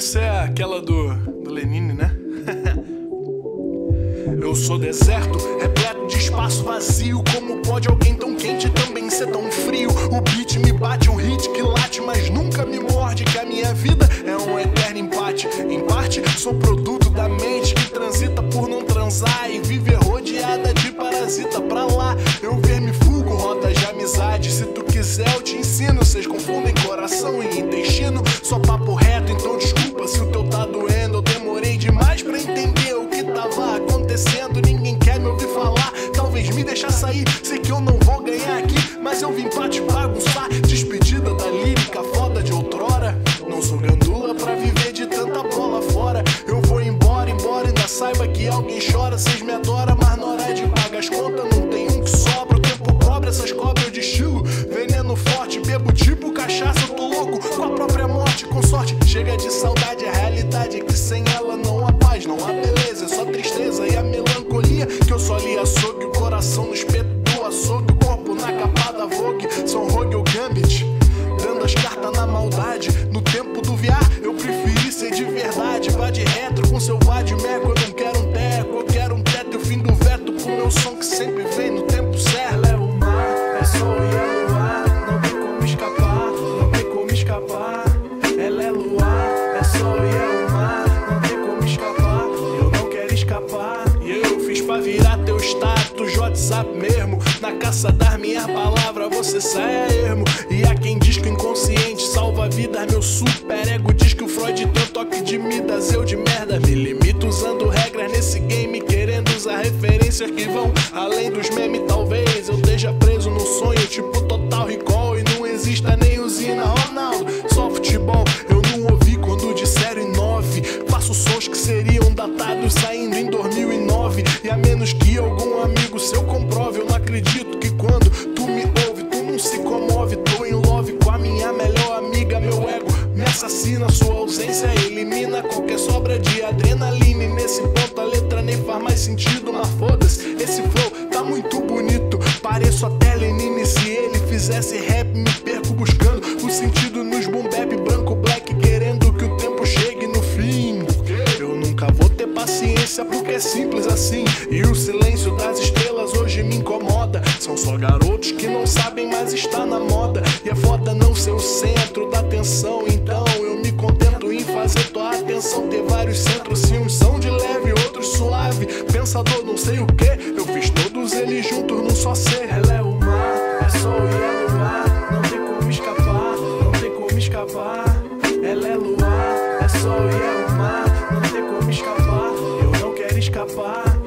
essa é aquela do, do Lenine, né? Eu sou deserto, repleto de espaço vazio. Como pode alguém tão quente também ser tão frio? O beat me bate, um hit que late, mas nunca me morde. Que a minha vida é um eterno empate. Em parte, sou produto da mente que transita por não transar e viver rodeada de parasita pra lá. Eu ver me fugo, rodas de amizade. Se tu quiser, eu te ensino. Vocês confundem coração acontecendo. Ninguém quer me ouvir falar. Talvez me deixar sair. Sei que eu não vou ganhar aqui, mas eu vim pra te bagunçar. Despedida da lírica foda de outrora. Não sou gandula pra viver de tanta bola fora. Eu vou embora, embora, ainda saiba que alguém chora. Vocês me adoram, mas na hora de pagar as contas não tem um que sobra. O tempo cobra essas cobras de estilo. Veneno forte, bebo tipo cachaça. Eu tô louco com a própria morte, com sorte. Chega de saudade, a realidade é que sem de verdade. Vá de retro com seu vá de meco. Eu não quero um teco, eu quero um teto e o fim do veto. Com meu som que sempre vem no tempo certo. É o mar, é sol e é luar. Não tem como escapar, não tem como escapar. Ela é luar, é e é o mar. Não tem como escapar, eu não quero escapar. E eu fiz pra virar teu status, WhatsApp mesmo. Na caça das minhas palavras, você sai a ermo. E há quem diz que o inconsciente salva vidas. Meu super exista nem usina Ronaldo. Só futebol, eu não ouvi quando disseram em nove. Faço sons que seriam datados saindo em 2009. E a menos que algum amigo seu comprove, eu não acredito que quando tu me ouve, tu não se comove. Tô em love com a minha melhor amiga, meu ego me assassina. Sua ausência elimina qualquer sobra de adrenalina. E nesse ponto a letra nem faz mais sentido, mas foda-se. Esse flow tá muito bonito. Pareço até Lenine se ele fizesse rap. Me é simples assim. E o silêncio das estrelas hoje me incomoda. São só garotos que não sabem mais estar na moda. E é foda não ser o centro da atenção. Então eu me contento em fazer tua atenção ter vários centros. Se uns são de leve, outros suave. Pensador, não sei o que. Eu fiz todos eles juntos num só ser. escapar.